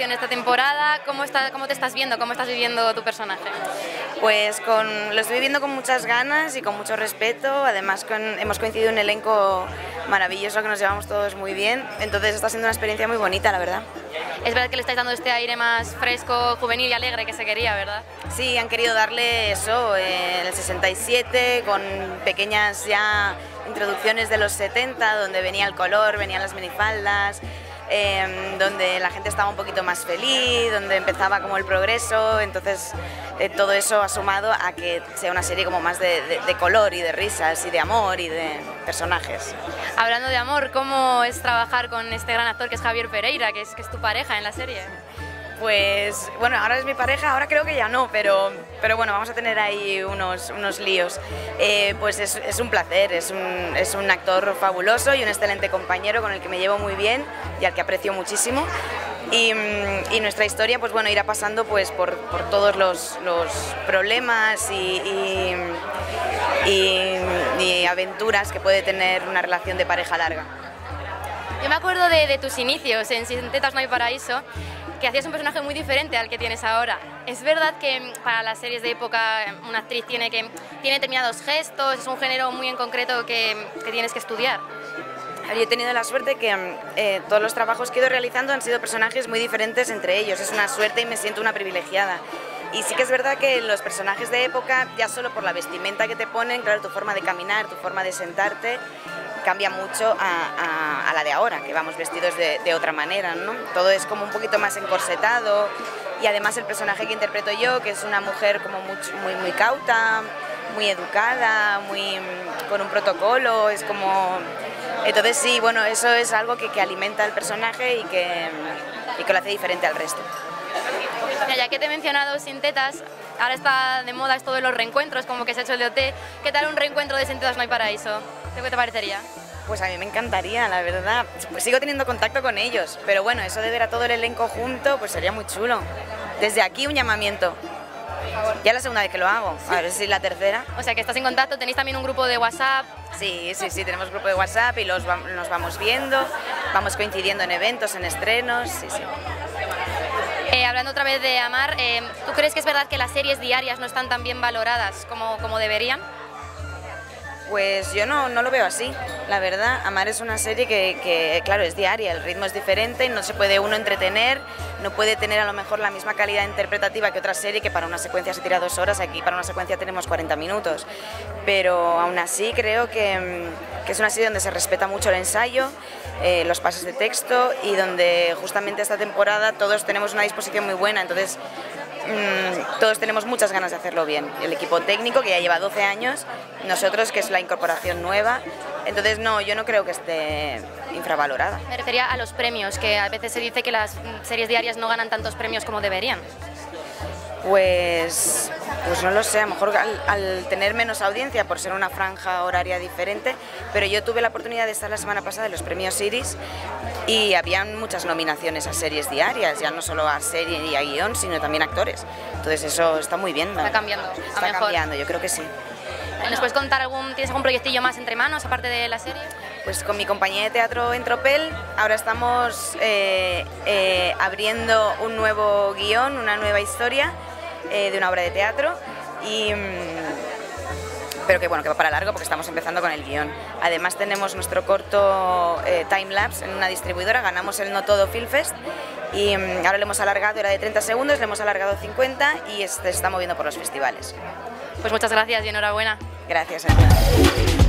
esta temporada. ¿Cómo, está, ¿Cómo te estás viendo? ¿Cómo estás viviendo tu personaje? Pues con, lo estoy viviendo con muchas ganas y con mucho respeto. Además, con, hemos coincidido un elenco maravilloso que nos llevamos todos muy bien. Entonces está siendo una experiencia muy bonita, la verdad. Es verdad que le estáis dando este aire más fresco, juvenil y alegre que se quería, ¿verdad? Sí, han querido darle eso, eh, en el 67, con pequeñas ya introducciones de los 70, donde venía el color, venían las minifaldas, Em, donde la gente estaba un poquito más feliz, donde empezaba como el progreso, entonces eh, todo eso ha sumado a que sea una serie como más de, color y de risas y de amor y de personajes. Hablando de amor, ¿cómo es trabajar con este gran actor que es Javier Pereira, que es, que es tu pareja en la serie? Pues bueno, ahora es mi pareja, ahora creo que ya no, pero, pero bueno, vamos a tener ahí unos, unos líos. Eh, pues es, es, un placer, es un, es un actor fabuloso y un excelente compañero con el que me llevo muy bien y al que aprecio muchísimo. Y, nuestra historia pues bueno irá pasando pues por, por todos los, los problemas y, y, aventuras que puede tener una relación de pareja larga. Yo me acuerdo de, de tus inicios en Sin Tetas No hay Paraíso que hacías un personaje muy diferente al que tienes ahora. Es verdad que para las series de época una actriz tiene, que, tiene determinados gestos, es un género muy en concreto que, que tienes que estudiar. Yo he tenido la suerte que eh, todos los trabajos que he ido realizando han sido personajes muy diferentes entre ellos. Es una suerte y me siento una privilegiada. Y sí que es verdad que los personajes de época, ya solo por la vestimenta que te ponen, claro, tu forma de caminar, tu forma de sentarte, cambia mucho a, la de ahora, que vamos vestidos de, otra manera, ¿no? Todo es como un poquito más encorsetado y además el personaje que interpreto yo, que es una mujer como muy, muy, cauta, muy educada, muy, con un protocolo, es como... Entonces sí, bueno, eso es algo que, alimenta al personaje y que, y que lo hace diferente al resto. Ya que te he mencionado sin tetas, ahora está de moda esto de los reencuentros, como que se ha hecho el DOT. ¿Qué tal un reencuentro de Sin tetas no hay paraíso? ¿Qué te parecería? Pues a mí me encantaría, la verdad. Pues sigo teniendo contacto con ellos, pero bueno, eso de ver a todo el elenco junto, pues sería muy chulo. Desde aquí un llamamiento. Ya la segunda vez que lo hago, a ver si la tercera. O sea que estás en contacto, tenéis también un grupo de WhatsApp. Sí, sí, sí, tenemos grupo de WhatsApp y los nos vamos viendo, vamos coincidiendo en eventos, en estrenos, sí, sí. Eh, hablando otra vez de Amar, eh, ¿tú crees que es verdad que las series diarias no están tan bien valoradas como, como deberían? Pues yo no, no lo veo así, la verdad. Amar es una serie que, claro, es diaria, el ritmo es diferente, no se puede uno entretener, no puede tener a lo mejor la misma calidad interpretativa que otra serie que para una secuencia se tira dos horas, aquí para una secuencia tenemos 40 minutos. Pero aún así creo que, es una serie donde se respeta mucho el ensayo, eh, los pases de texto y donde justamente esta temporada todos tenemos una disposición muy buena, entonces Mm, todos tenemos muchas ganas de hacerlo bien. El equipo técnico, que ya lleva 12 años, nosotros, que es la incorporación nueva. Entonces, no, yo no creo que esté infravalorada. Me refería a los premios, que a veces se dice que las series diarias no ganan tantos premios como deberían. Pues, pues no lo sé, a lo mejor al, tener menos audiencia por ser una franja horaria diferente, pero yo tuve la oportunidad de estar la semana pasada en los premios Iris y habían muchas nominaciones a series diarias, ya no solo a serie y a guion, sino también actores. Entonces eso está muy bien. Está cambiando. Está cambiando, yo creo que sí. ¿Nos puedes contar algún, tienes algún proyectillo más entre manos aparte de la serie? Pues con mi compañía de teatro Entropel, ahora estamos eh, eh, abriendo un nuevo guion, una nueva historia eh, de una obra de teatro y mm, pero que bueno que va para largo porque estamos empezando con el guion. Además tenemos nuestro corto eh, time lapse en una distribuidora, ganamos el No Todo Film Fest y mm, ahora le hemos alargado, era de 30 segundos, le hemos alargado 50 y se está moviendo por los festivales. Pues muchas gracias y enhorabuena. Gracias. A